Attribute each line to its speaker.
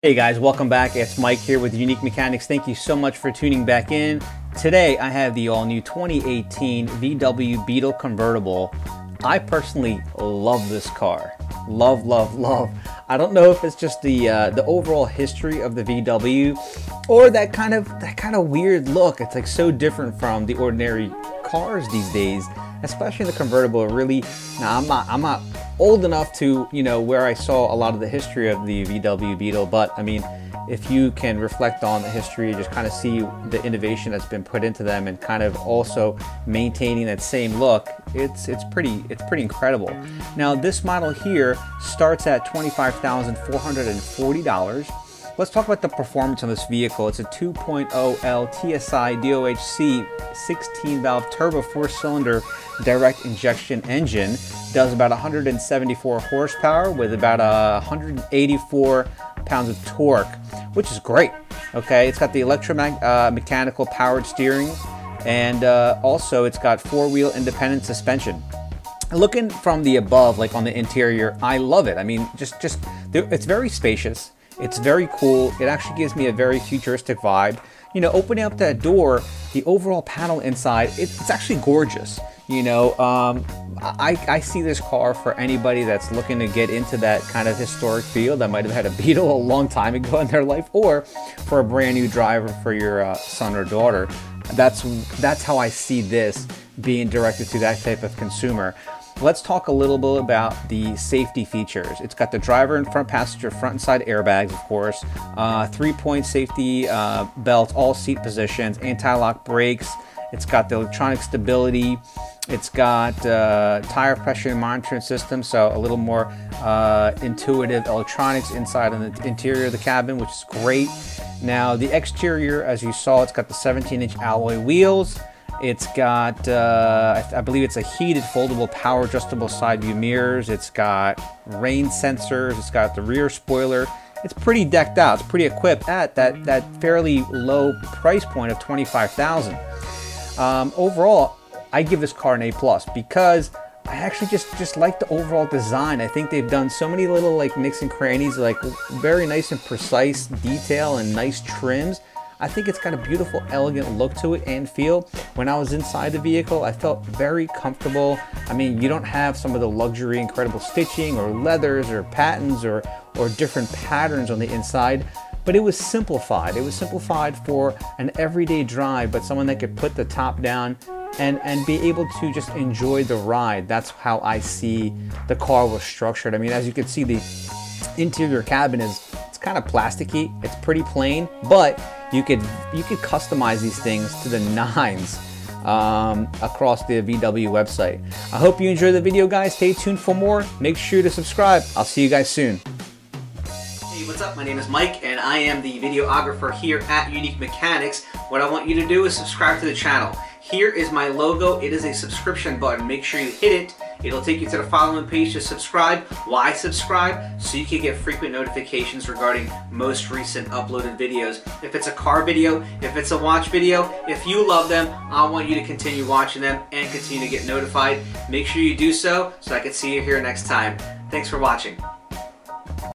Speaker 1: Hey guys, welcome back. It's Mike here with Unique Mechanics. Thank you so much for tuning back in. Today I have the all new 2018 VW Beetle convertible. I personally love this car. Love, love, love. I don't know if it's just the uh, the overall history of the VW or that kind of that kind of weird look. It's like so different from the ordinary cars these days, especially the convertible. Really, now I'm not I'm not old enough to, you know, where I saw a lot of the history of the VW Beetle, but I mean, if you can reflect on the history, just kind of see the innovation that's been put into them and kind of also maintaining that same look, it's it's pretty it's pretty incredible. Now this model here starts at $25,440. Let's talk about the performance on this vehicle. It's a 2.0L TSI DOHC 16 valve turbo four cylinder direct injection engine. Does about 174 horsepower with about 184 pounds of torque, which is great. Okay, it's got the electromechanical uh, powered steering and uh, also it's got four wheel independent suspension looking from the above like on the interior i love it i mean just just it's very spacious it's very cool. It actually gives me a very futuristic vibe. You know, opening up that door, the overall panel inside, it's actually gorgeous. You know, um, I, I see this car for anybody that's looking to get into that kind of historic feel that might have had a Beetle a long time ago in their life, or for a brand new driver for your uh, son or daughter. That's that's how I see this being directed to that type of consumer. Let's talk a little bit about the safety features. It's got the driver and front passenger front and side airbags, of course, uh, three-point safety uh, belts, all seat positions, anti-lock brakes. It's got the electronic stability. It's got uh, tire pressure monitoring system, so a little more uh, intuitive electronics inside of the interior of the cabin, which is great. Now, the exterior, as you saw, it's got the 17-inch alloy wheels. It's got, uh, I, I, believe it's a heated foldable power adjustable side view mirrors. It's got rain sensors. It's got the rear spoiler. It's pretty decked out. It's pretty equipped at that, that fairly low price point of 25000 um, Overall, I give this car an A+, plus because I actually just, just like the overall design. I think they've done so many little like nicks and crannies, like very nice and precise detail and nice trims I think it's got a beautiful, elegant look to it and feel. When I was inside the vehicle, I felt very comfortable. I mean, you don't have some of the luxury, incredible stitching or leathers or patterns or, or different patterns on the inside but it was simplified. It was simplified for an everyday drive, but someone that could put the top down and, and be able to just enjoy the ride. That's how I see the car was structured. I mean, as you can see, the interior cabin is it's kind of plasticky. It's pretty plain, but you could you could customize these things to the nines um, across the VW website. I hope you enjoyed the video, guys. Stay tuned for more. Make sure to subscribe. I'll see you guys soon. Hey, what's up? My name is Mike, and I am the videographer here at Unique Mechanics. What I want you to do is subscribe to the channel. Here is my logo. It is a subscription button. Make sure you hit it. It'll take you to the following page to subscribe. Why subscribe? So you can get frequent notifications regarding most recent uploaded videos. If it's a car video, if it's a watch video, if you love them, I want you to continue watching them and continue to get notified. Make sure you do so so I can see you here next time. Thanks for watching.